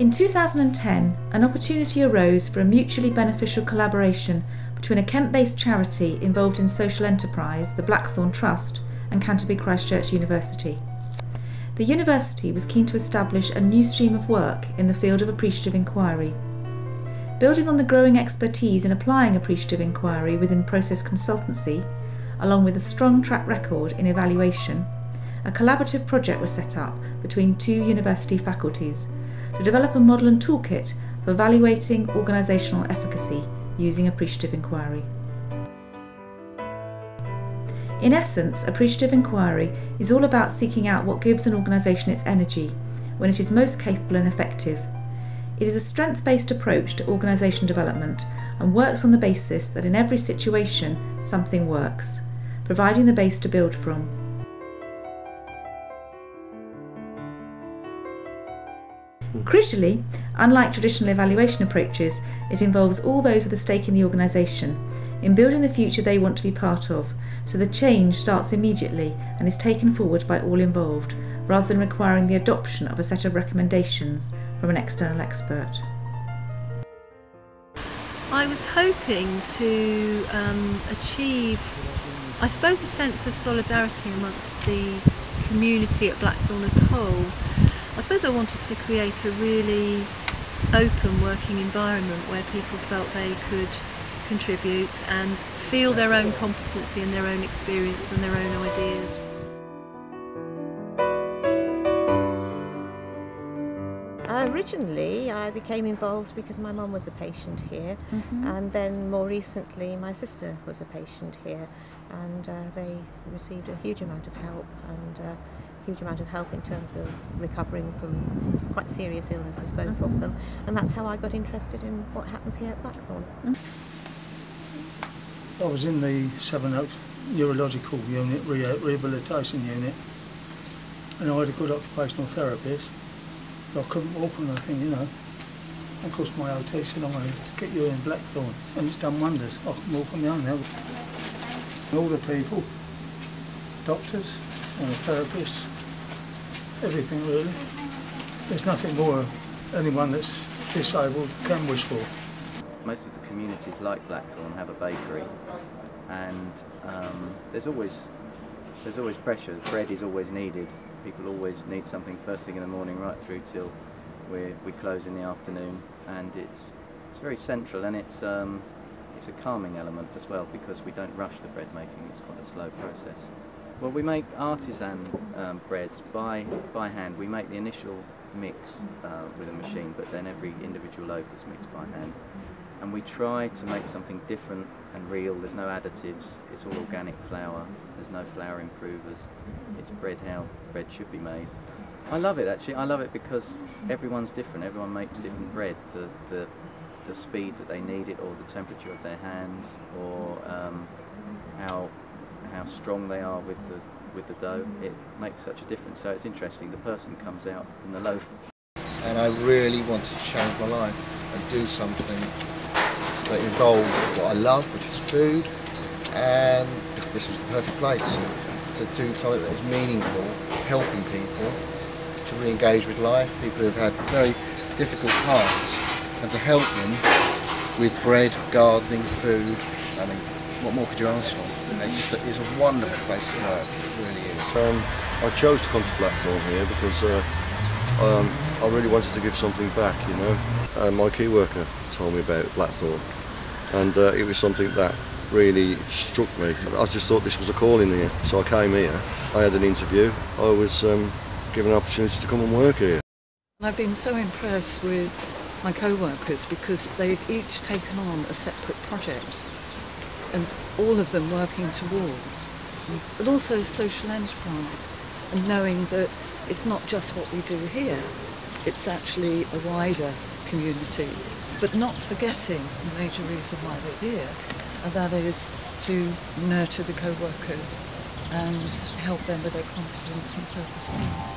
In 2010, an opportunity arose for a mutually beneficial collaboration between a Kent based charity involved in social enterprise, the Blackthorn Trust, and Canterbury Christ Church University. The university was keen to establish a new stream of work in the field of appreciative inquiry. Building on the growing expertise in applying appreciative inquiry within process consultancy, along with a strong track record in evaluation, a collaborative project was set up between two university faculties to develop a model and toolkit for evaluating organisational efficacy using appreciative inquiry. In essence, appreciative inquiry is all about seeking out what gives an organisation its energy when it is most capable and effective. It is a strength based approach to organisation development and works on the basis that in every situation something works, providing the base to build from. Crucially, unlike traditional evaluation approaches, it involves all those with a stake in the organisation, in building the future they want to be part of, so the change starts immediately and is taken forward by all involved, rather than requiring the adoption of a set of recommendations from an external expert. I was hoping to um, achieve, I suppose, a sense of solidarity amongst the community at Blackthorn as a whole I suppose I wanted to create a really open working environment where people felt they could contribute and feel their own competency and their own experience and their own ideas. Originally, I became involved because my mum was a patient here, mm-hmm. and then more recently, my sister was a patient here, and uh, they received a huge amount of help and. Uh, huge amount of help in terms of recovering from quite serious illnesses, both mm-hmm. of them. And that's how I got interested in what happens here at Blackthorn. Mm-hmm. I was in the Sevenoaks neurological unit, re- rehabilitation unit, and I had a good occupational therapist. I couldn't walk or nothing, you know. Of course, my OT said, I'm going to get you in Blackthorn, and it's done wonders. I can walk on my own now. all the people, doctors, and therapists, everything really. There's nothing more anyone that's disabled can wish for. Most of the communities like Blackthorn have a bakery and um, there's always there's always pressure. Bread is always needed. People always need something first thing in the morning right through till we we close in the afternoon and it's it's very central and it's um, it's a calming element as well because we don't rush the bread making. It's quite a slow process. Well, we make artisan um, breads by, by hand. We make the initial mix uh, with a machine, but then every individual loaf is mixed by hand. And we try to make something different and real. There's no additives. It's all organic flour. There's no flour improvers. It's bread how bread should be made. I love it actually. I love it because everyone's different. Everyone makes different bread. The the the speed that they need it, or the temperature of their hands, or um, how how strong they are with the with the dough, mm-hmm. it makes such a difference. So it's interesting. The person comes out in the loaf. And I really wanted to change my life and do something that involved what I love, which is food, and this was the perfect place to do something that was meaningful, helping people to re-engage with life, people who have had very difficult paths, and to help them with bread, gardening, food. I mean, what more could you ask for? It's just a, it's a wonderful place to work. It really is. Um, I chose to come to Blackthorn here because uh, um, I really wanted to give something back. You know, uh, my key worker told me about Blackthorn, and uh, it was something that really struck me. I just thought this was a calling here, so I came here. I had an interview. I was um, given an opportunity to come and work here. I've been so impressed with my co-workers because they've each taken on a separate project and all of them working towards, but also social enterprise and knowing that it's not just what we do here, it's actually a wider community, but not forgetting the major reason why we're here, and that is to nurture the co-workers and help them with their confidence and self-esteem.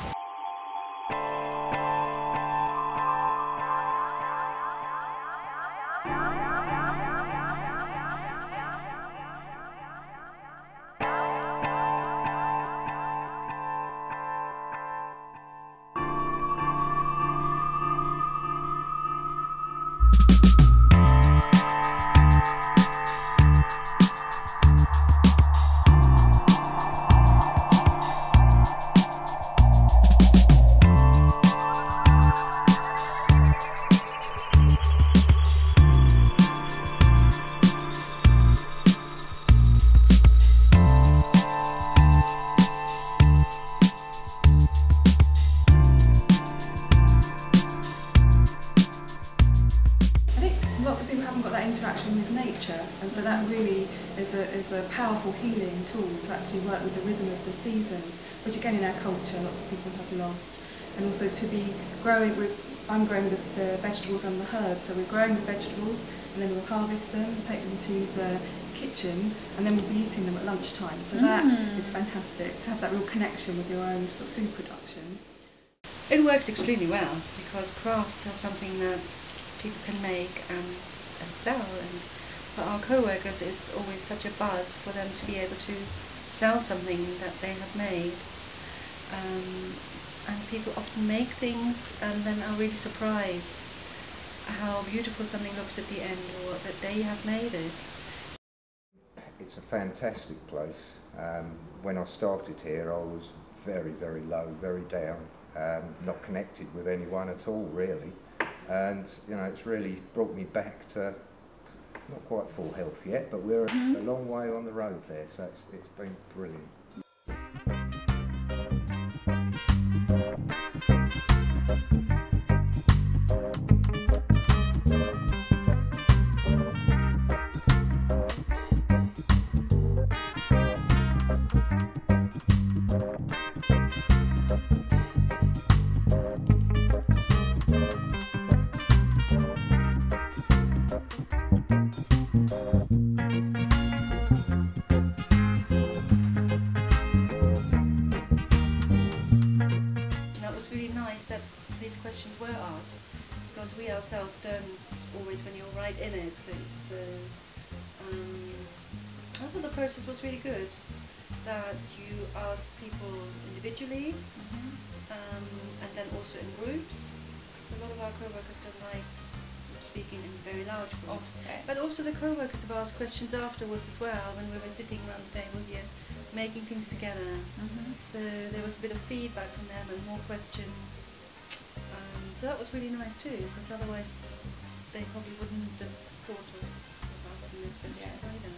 Is a, powerful healing tool to actually work with the rhythm of the seasons, which again in our culture lots of people have lost, and also to be growing with. I'm growing the, the vegetables and the herbs, so we're growing the vegetables and then we'll harvest them, and take them to the kitchen, and then we'll be eating them at lunchtime. So that mm. is fantastic to have that real connection with your own sort of food production. It works extremely well because crafts are something that people can make and, and sell. And for our co-workers, it's always such a buzz for them to be able to sell something that they have made. Um, and people often make things and then are really surprised how beautiful something looks at the end or that they have made it. It's a fantastic place. Um, when I started here, I was very, very low, very down, um, not connected with anyone at all, really. And you know, it's really brought me back to not quite full health yet, but we're a mm-hmm. long way on the road there. So it's, it's been brilliant. That these questions were asked because we ourselves don't always when you're right in it. So, so um, I thought the process was really good. That you asked people individually um, and then also in groups. Because a lot of our co-workers don't like speaking in very large groups. But also the co-workers have asked questions afterwards as well when we were sitting around the table here making things together. So there was a bit of feedback from them and more questions. Um, so that was really nice too, because otherwise they probably wouldn't have thought of, of asking those questions either.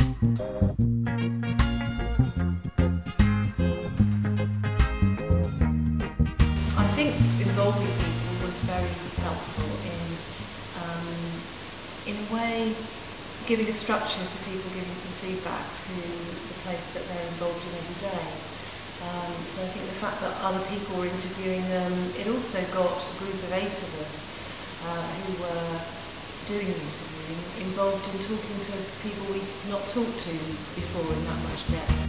I giving a structure to people giving some feedback to the place that they're involved in every day. Um, so I think the fact that other people were interviewing them, it also got a group of eight of us uh, who were doing the interviewing involved in talking to people we'd not talked to before in that much depth.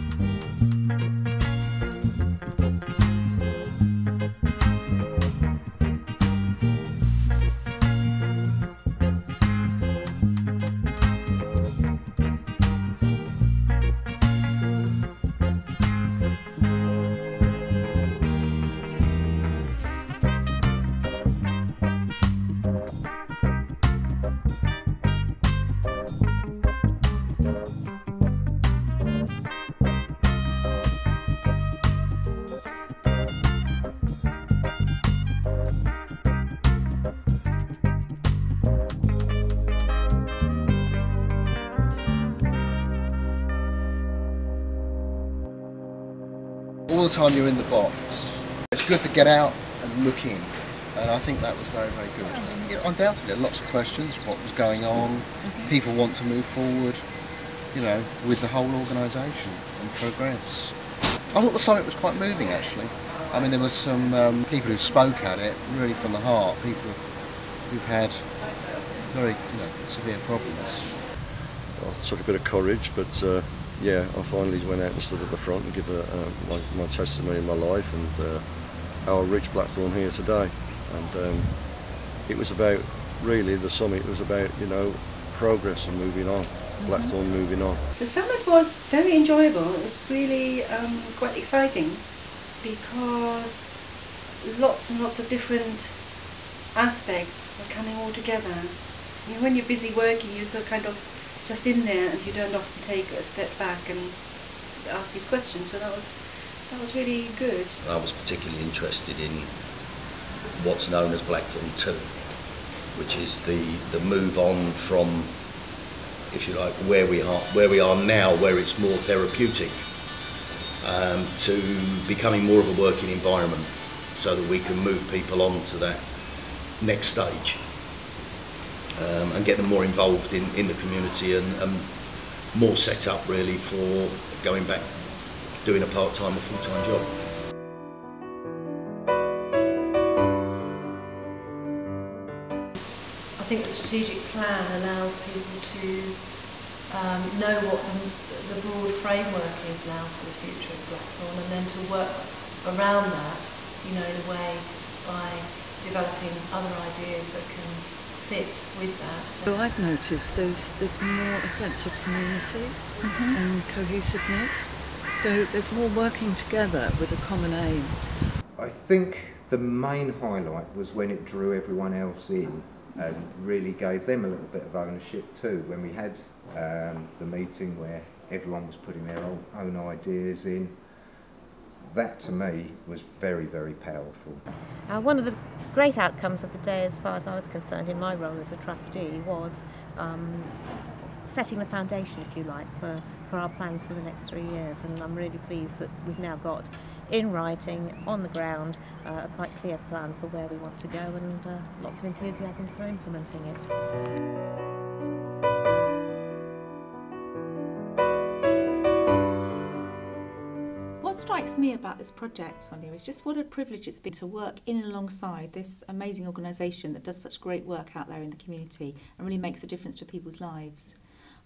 Time you're in the box. It's good to get out and look in, and I think that was very, very good. Yeah, undoubtedly, lots of questions, what was going on, people want to move forward, you know, with the whole organisation and progress. I thought the summit was quite moving actually. I mean, there were some um, people who spoke at it really from the heart, people who've had very you know, severe problems. I took a bit of courage, but uh, yeah, I finally went out and stood at the front and give a, uh, my, my testimony of my life and uh, how I reached Blackthorn here today. And um, it was about really the summit was about you know progress and moving on, Blackthorn moving on. The summit was very enjoyable. It was really um, quite exciting because lots and lots of different aspects were coming all together. I mean, when you're busy working, you're so kind of just in there, and you don't often take a step back and ask these questions. So that was that was really good. I was particularly interested in what's known as Blackthorn 2, which is the, the move on from, if you like, where we are, where we are now, where it's more therapeutic, um, to becoming more of a working environment so that we can move people on to that next stage um, and get them more involved in, in the community and, and more set up really for going back doing a part-time or full-time job. I think the strategic plan allows people to um, know what the, the broad framework is now for the future of Blackthorn and then to work around that, you know, in a way by developing other ideas that can fit with that. So I've noticed there's there's more a sense of community Mhm. and cohesiveness. So there's more working together with a common aim. I think the main highlight was when it drew everyone else in and really gave them a little bit of ownership too. When we had um, the meeting where everyone was putting their own, own ideas in, that to me was very, very powerful. Uh, one of the great outcomes of the day, as far as I was concerned, in my role as a trustee, was um, setting the foundation, if you like, for, for our plans for the next three years. And I'm really pleased that we've now got in writing, on the ground, uh, a quite clear plan for where we want to go and uh, lots of enthusiasm for implementing it. strikes me about this project, Sonia, is just what a privilege it's been to work in and alongside this amazing organisation that does such great work out there in the community and really makes a difference to people's lives.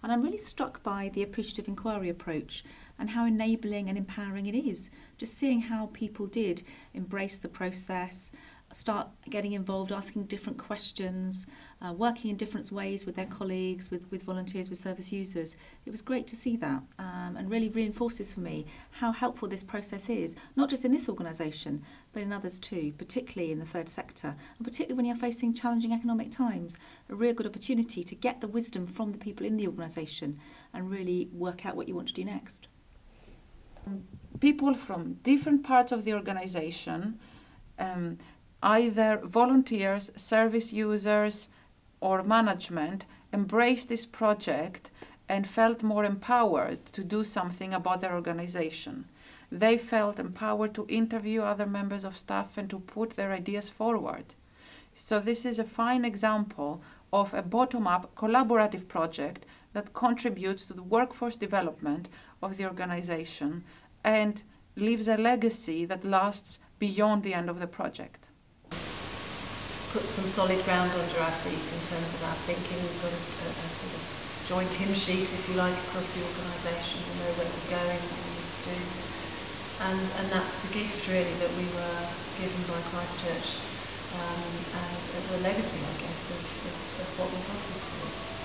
And I'm really struck by the appreciative inquiry approach and how enabling and empowering it is. Just seeing how people did embrace the process start getting involved, asking different questions, uh, working in different ways with their colleagues, with, with volunteers, with service users. It was great to see that um, and really reinforces for me how helpful this process is, not just in this organisation, but in others too, particularly in the third sector, and particularly when you're facing challenging economic times, a real good opportunity to get the wisdom from the people in the organisation and really work out what you want to do next. people from different parts of the organization, um, either volunteers, service users, or management, embraced this project and felt more empowered to do something about their organization. They felt empowered to interview other members of staff and to put their ideas forward. So, this is a fine example of a bottom up collaborative project that contributes to the workforce development of the organization and leaves a legacy that lasts beyond the end of the project. Put some solid ground under our feet in terms of our thinking. We've got a, a, a sort of joint hymn sheet, if you like, across the organisation. We know where we're going, what we need to do. And, and that's the gift, really, that we were given by Christ Church um, and the legacy, I guess, of, of, of what was offered to us.